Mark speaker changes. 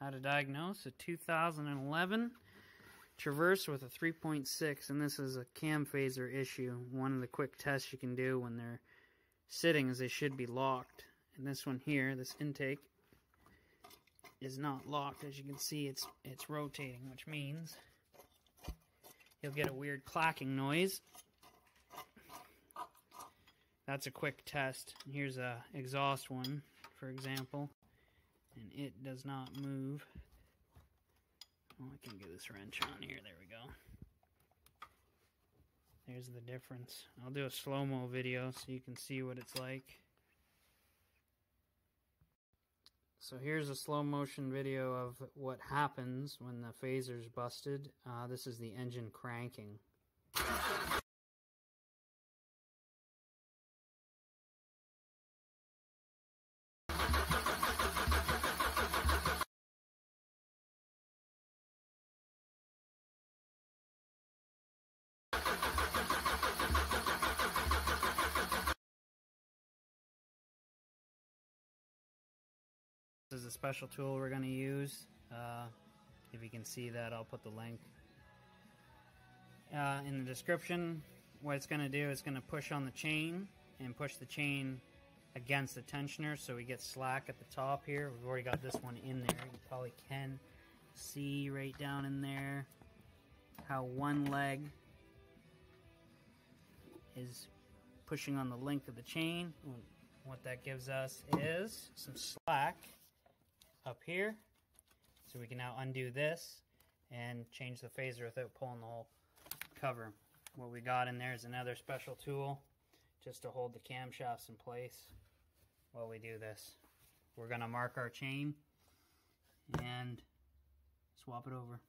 Speaker 1: how to diagnose a 2011 Traverse with a 3.6 and this is a cam phaser issue. One of the quick tests you can do when they're sitting is they should be locked. And this one here, this intake, is not locked. As you can see, it's it's rotating, which means you'll get a weird clacking noise. That's a quick test. Here's a exhaust one, for example, and it does not move. Oh, I can get this wrench on here. There we go. There's the difference. I'll do a slow-mo video so you can see what it's like. So here's a slow motion video of what happens when the phaser's busted. Uh, this is the engine cranking. This is a special tool we're going to use. Uh, if you can see that, I'll put the link uh, in the description. What it's going to do is going to push on the chain and push the chain against the tensioner so we get slack at the top here. We've already got this one in there. You probably can see right down in there how one leg is pushing on the length of the chain. What that gives us is some slack up here. So we can now undo this and change the phaser without pulling the whole cover. What we got in there is another special tool just to hold the camshafts in place while we do this. We're going to mark our chain and swap it over.